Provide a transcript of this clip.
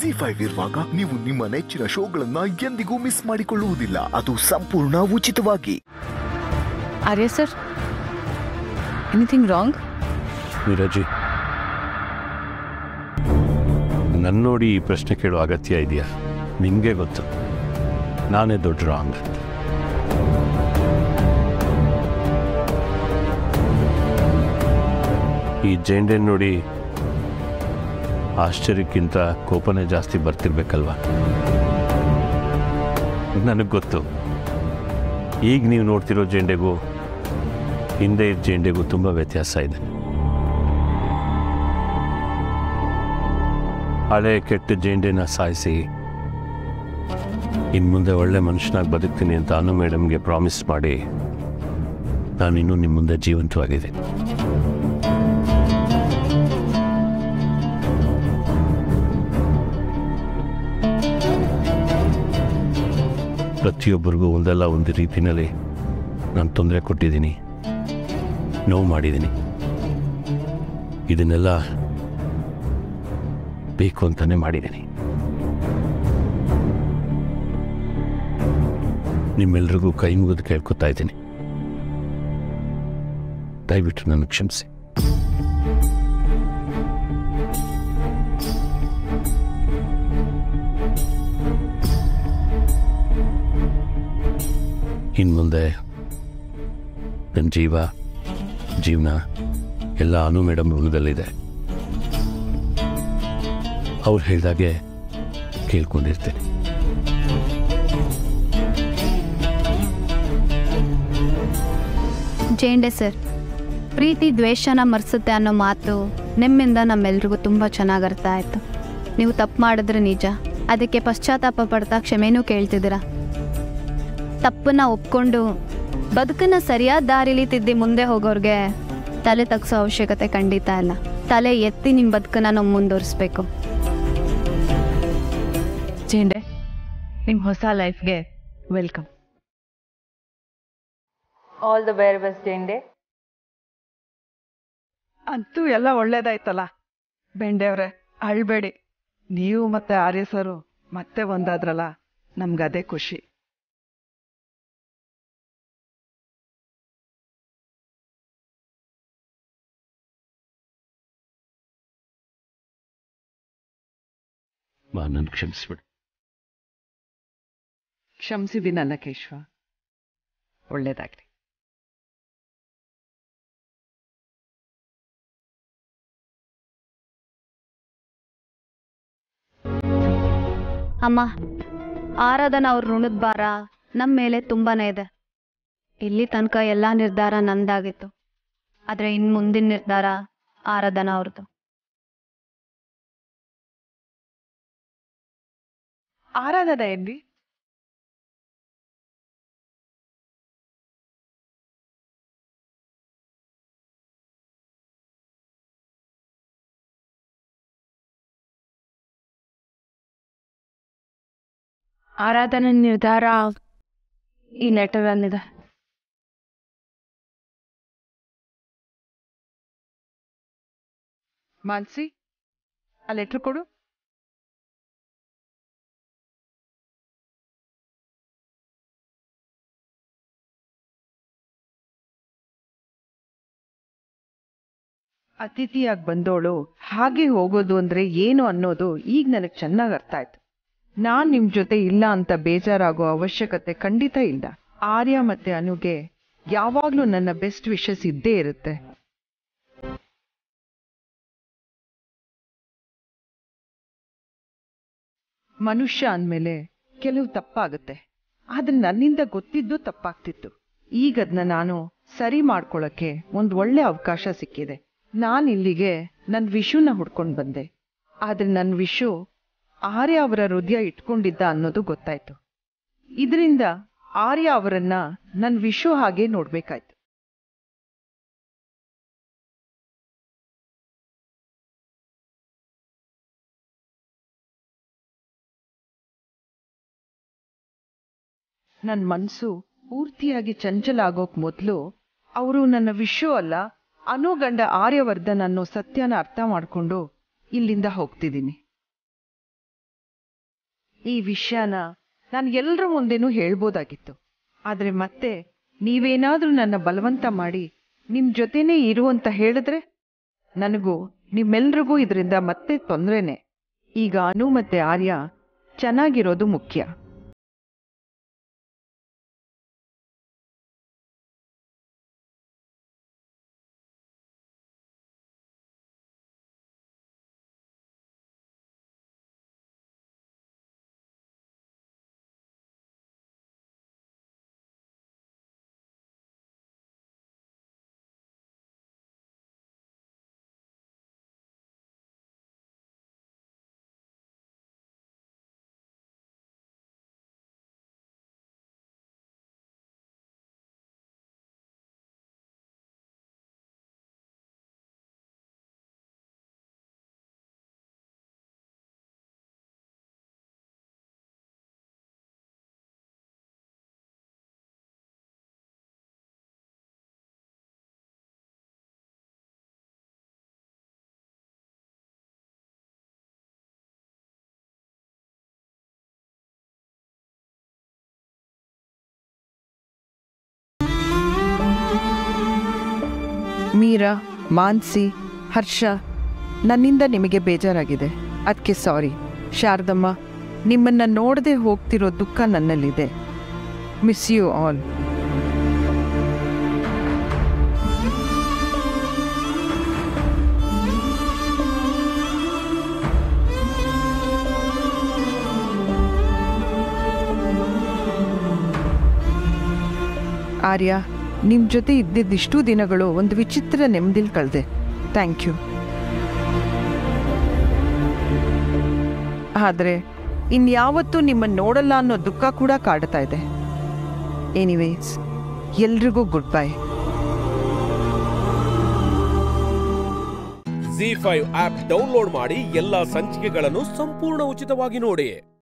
G five ಇರುವಾಗ ನೀವು ನಿಮ್ಮ ನೆಚ್ಚಿನ ಶೋಗಳನ್ನ ಎಂದಿಗೂ ಮಿಸ್ ಮಾಡಿಕೊಳ್ಳುವುದಿಲ್ಲ. ಅದು ಸಂಪೂರ್ಣ ಉಚಿತವಾಗಿ. ಆರ್ಯ ಸರ್ ಎನಿಥಿಂಗ್ ರಾಂಗ್ ನೀರಜಿ ನನ್ನ ನೋಡಿ ಈ ಪ್ರಶ್ನೆ ಕೇಳೋ ಅಗತ್ಯ ಇದೆಯಾ? ನಿಮಗೆ ಗೊತ್ತು. ನಾನೇ ದೊಡ್ಡ ರಾಂಗ್ ಈ ಜೇಂಡೆ ನೋಡಿ ಆಶ್ಚರ್ಯಕ್ಕಿಂತ ಕೋಪನೇ ಜಾಸ್ತಿ ಬರ್ತಿರ್ಬೇಕಲ್ವಾ? ನನಗೆ ಗೊತ್ತು. ಈಗ ನೀವು ನೋಡ್ತಿರೋ ಜೆಂಡೆಗೂ, ಹಿಂದೆ ಇದ್ದ ಜೆಂಡೆಗೂ ತುಂಬ ವ್ಯತ್ಯಾಸ ಇದೆ. ಹಳೆ ಕೆಟ್ಟ ಜೆಂಡೆನ ಸಾಯಿಸಿ ಇನ್ನು ಮುಂದೆ ಒಳ್ಳೆ ಮನುಷ್ಯನಾಗಿ ಬದುಕ್ತೀನಿ ಅಂತ ಅನು ಮೇಡಮ್ಗೆ ಪ್ರಾಮಿಸ್ ಮಾಡಿ, ನಾನಿನ್ನೂ ನಿಮ್ಮ ಮುಂದೆ ಜೀವಂತವಾಗಿದ್ದೀನಿ. ಪ್ರತಿಯೊಬ್ಬರಿಗೂ ಒಂದಲ್ಲ ಒಂದು ರೀತಿಯಲ್ಲಿ ನಾನು ತೊಂದರೆ ಕೊಟ್ಟಿದ್ದೀನಿ, ನೋವು ಮಾಡಿದ್ದೀನಿ. ಇದನ್ನೆಲ್ಲ ಬೇಕು ಅಂತಾನೆ ಮಾಡಿದ್ದೀನಿ. ನಿಮ್ಮೆಲ್ರಿಗೂ ಕೈ ಮುಗಿದು ಕೇಳ್ಕೊತಾ ಇದ್ದೀನಿ. ದಯವಿಟ್ಟು ನನ್ನ ಕ್ಷಮಿಸಿ. ಇನ್ನು ಮುಂದೆ ನನ್ನ ಜೀವ, ಜೀವನ ಎಲ್ಲ ಅನು ಮೇಡಮ್ ಋಣದಲ್ಲಿದೆ ಅವ್ರು ಹೇಳಿದಾಗೆ ಕೇಳ್ಕೊಂಡಿರ್ತೇನೆ. ಜೇಂಡೆ ಸರ್, ಪ್ರೀತಿ ದ್ವೇಷನ ಮರೆಸುತ್ತೆ ಅನ್ನೋ ಮಾತು ನಿಮ್ಮಿಂದ ನಮ್ಮೆಲ್ರಿಗೂ ತುಂಬ ಚೆನ್ನಾಗಿ ಅರ್ಥ ಆಯಿತು. ನೀವು ತಪ್ಪು ಮಾಡಿದ್ರೆ ನಿಜ. ಅದಕ್ಕೆ ಪಶ್ಚಾತ್ತಾಪ ಪಡ್ತಾ ಕ್ಷಮೆನೂ ಕೇಳ್ತಿದ್ದೀರಾ? ತಪ್ಪನ್ನ ಒಪ್ಕೊಂಡು ಬದುಕನ್ನ ಸರಿಯಾದ ದಾರಿಲಿ ತಿದ್ದಿ ಮುಂದೆ ಹೋಗೋರ್ಗೆ ತಲೆ ತಗ್ಸೋ ಅವಶ್ಯಕತೆ ಖಂಡಿತ ಇಲ್ಲ. ತಲೆ ಎತ್ತಿ ನಿಮ್ಮ ಬದುಕನ್ನ ನಾವು ಮುಂದುವರಿಸ್ಬೇಕು. ಚೇಂಡೆ ನಿಮ್ಮ ಹೊಸ ಲೈಫ್ಗೆ welcome. All the very best ಚೇಂಡೆ ಅಂತೂ ಎಲ್ಲ ಒಳ್ಳೇದಾಯ್ತಲ್ಲ. ಬೆಂಡೆವ್ರೆ ಅಳ್ಬೇಡಿ. ನೀವು ಮತ್ತೆ ಆರ್ಯ ಸರು ಮತ್ತೆ ಒಂದಾದ್ರಲ್ಲ ನಮ್ಗದೇ ಖುಷಿ. ಮಾ ನನ್ನ ಕ್ಷಮಿಸ್ಬಿಡು. ಕ್ಷಮಿಸಿದ್ದೀನಲ್ಲ ಕೇಶವ. ಒಳ್ಳೇದಾಗ್ಲಿ. ಅಮ್ಮ ಆರಾಧನ ಅವ್ರ ಋಣದ ಭಾರ ನಮ್ಮ ಮೇಲೆ ತುಂಬಾನೇ ಇದೆ. ಇಲ್ಲಿ ತನಕ ಎಲ್ಲ ನಿರ್ಧಾರ ನಂದಾಗಿತ್ತು. ಆದರೆ ಇನ್ನು ಮುಂದಿನ ನಿರ್ಧಾರ ಆರಾಧನ ಅವ್ರದ್ದು ಆರಾಧನ ಆರಾಧನೆ ಆರಾಧನ ನಿರ್ಧಾರ ಈ ಲೆಟರಲ್ಲಿದೆ ಮಾನ್ಸಿ ಆ ಲೆಟ್ರ್ ಕೊಡು. ಅತಿಥಿಯಾಗಿ ಬಂದೋಳು, ಹಾಗೆ ಹೋಗೋದು ಅಂದ್ರೆ ಏನು ಅನ್ನೋದು ಈಗ ನನಗೆ ಚೆನ್ನಾಗಿ ಅರ್ಥ ಆಯ್ತು. ನಾನು ನಿಮ್ ಜೊತೆ ಇಲ್ಲ ಅಂತ ಬೇಜಾರಾಗೋ ಅವಶ್ಯಕತೆ ಖಂಡಿತ ಇಲ್ಲ. ಆರ್ಯ ಮತ್ತೆ ಅನುಗೆ ಯಾವಾಗ್ಲೂ ನನ್ನ ಬೆಸ್ಟ್ ವಿಶಸ್ ಇದ್ದೇ ಇರುತ್ತೆ. ಮನುಷ್ಯ ಅಂದ್ಮೇಲೆ ಕೆಲವು ತಪ್ಪಾಗುತ್ತೆ. ಆದ್ರೆ ನನ್ನಿಂದ ಗೊತ್ತಿದ್ದು ತಪ್ಪಾಗ್ತಿತ್ತು. ಈಗ ಅದನ್ನ ನಾನು ಸರಿ ಮಾಡ್ಕೊಳ್ಳೋಕ್ಕೆ ಒಂದು ಒಳ್ಳೆ ಅವಕಾಶ ಸಿಕ್ಕಿದೆ. ನಾನ್ ಇಲ್ಲಿಗೆ ನನ್ನ ವಿಷುನ ಹುಡ್ಕೊಂಡು ಬಂದೆ. ಆದ್ರೆ ನನ್ನ ವಿಶು ಆರ್ಯ ಅವರ ಹೃದಯ ಇಟ್ಕೊಂಡಿದ್ದ ಅನ್ನೋದು ಗೊತ್ತಾಯ್ತು. ಇದರಿಂದ ಆರ್ಯ ಅವರನ್ನ ನನ್ನ ವಿಶು ಹಾಗೆ ನೋಡ್ಬೇಕಾಯ್ತು. ನನ್ನ ಮನಸ್ಸು ಪೂರ್ತಿಯಾಗಿ ಚಂಚಲ ಆಗೋಕ್ ಮೊದಲು ಅವರು ನನ್ನ ವಿಶು ಅಲ್ಲ ಅನುಗಂಡ ಆರ್ಯವರ್ಧನ್ ಅನ್ನೋ ಸತ್ಯನ ಅರ್ಥ ಮಾಡ್ಕೊಂಡು ಇಲ್ಲಿಂದ ಹೋಗ್ತಿದ್ದೀನಿ. ಈ ವಿಷಯನ ನಾನು ಎಲ್ಲರ ಮುಂದೆನೂ ಹೇಳ್ಬೋದಾಗಿತ್ತು. ಆದರೆ ಮತ್ತೆ ನೀವೇನಾದರೂ ನನ್ನ ಬಲವಂತ ಮಾಡಿ ನಿಮ್ಮ ಜೊತೆನೇ ಇರು ಅಂತ ಹೇಳಿದ್ರೆ ನನಗೂ ನಿಮ್ಮೆಲ್ರಿಗೂ ಇದರಿಂದ ಮತ್ತೆ ತೊಂದರೆನೆ. ಈಗ ಅನು ಮತ್ತೆ ಆರ್ಯ ಚೆನ್ನಾಗಿರೋದು ಮುಖ್ಯ. ಮೀರಾ ಮಾನ್ಸಿ, ಹರ್ಷ, ನನ್ನಿಂದ ನಿಮಗೆ ಬೇಜಾರಾಗಿದೆ. ಅದಕ್ಕೆ ಸಾರಿ. ಶಾರದಮ್ಮ, ನಿಮ್ಮನ್ನು ನೋಡದೆ ಹೋಗ್ತಿರೋ ದುಃಖ ನನ್ನಲ್ಲಿದೆ. Miss you all. ಆರ್ಯ ನಿಮ್ಮ ಜೊತೆ ಇದ್ದಿದ್ದಿಷ್ಟು ದಿನಗಳು ಒಂದು ವಿಚಿತ್ರ ನೆಮ್ಮದಿಲಿ ಕಳೆದೆ. ಥ್ಯಾಂಕ್ ಯು ಆದರೆ ಇನ್ಯಾವತ್ತೂ ನಿಮ್ಮನ್ನು ನೋಡಲ್ಲ ಅನ್ನೋ ದುಃಖ ಕೂಡ ಕಾಡ್ತಾ ಇದೆ. ಎನಿವೇಸ್ ಎಲ್ರಿಗೂ goodbye Zee five app download ಮಾಡಿ ಎಲ್ಲಾ ಸಂಚಿಕೆಗಳನ್ನು ಸಂಪೂರ್ಣ ಉಚಿತವಾಗಿ ನೋಡಿ.